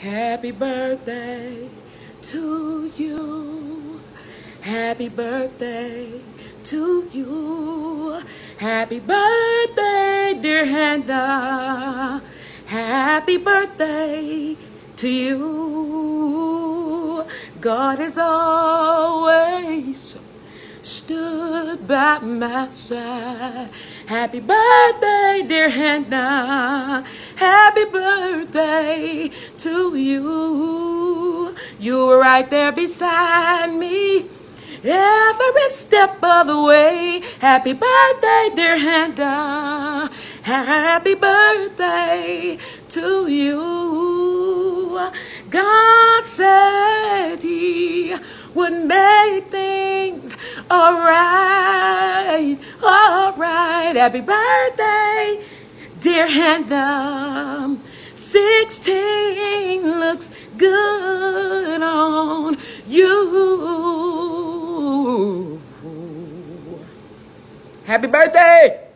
Happy birthday to you. Happy birthday to you. Happy birthday, dear Hannah. Happy birthday to you. God has always stood by my side. Happy birthday, dear Hannah. Birthday to you. You were right there beside me. Every step of the way. Happy birthday, dear Hannah. Happy birthday to you. God said He would make things alright, alright. Happy birthday, dear Hannah. Sixteen looks good on you. Happy birthday!